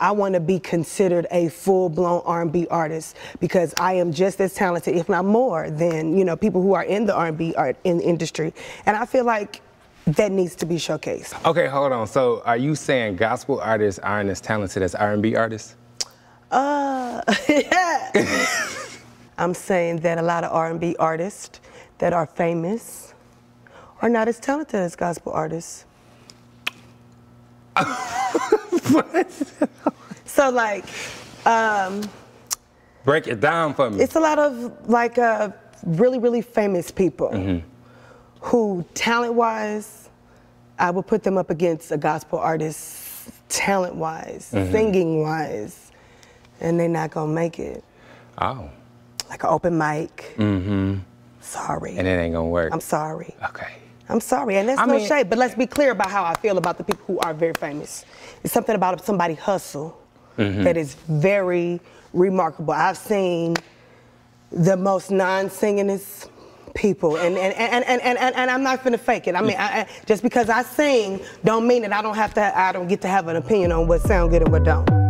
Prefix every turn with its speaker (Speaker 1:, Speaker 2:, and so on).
Speaker 1: I want to be considered a full-blown R&B artist because I am just as talented, if not more, than you know people who are in the R&B art in industry, and I feel like that needs to be showcased.
Speaker 2: Okay, hold on. So, are you saying gospel artists aren't as talented as R&B artists?
Speaker 1: Uh, yeah. I'm saying that a lot of R&B artists that are famous are not as talented as gospel artists. so like, um,
Speaker 2: break it down for me.
Speaker 1: It's a lot of like uh, really really famous people mm-hmm. who talent wise, I would put them up against a gospel artist talent wise, mm-hmm. singing wise, and they're not gonna make it.
Speaker 2: Oh.
Speaker 1: Like an open mic.
Speaker 2: Mm-hmm.
Speaker 1: Sorry.
Speaker 2: And it ain't gonna work.
Speaker 1: I'm sorry.
Speaker 2: Okay.
Speaker 1: I'm sorry, and that's I no mean, shade, but let's be clear about how I feel about the people who are very famous. It's something about somebody hustle mm-hmm. that is very remarkable. I've seen the most non-singingest people, and and, and, and, and, and, I'm not gonna fake it. I mean, I, just because I sing, don't mean that I don't have to. I don't get to have an opinion on what sound good and what don't.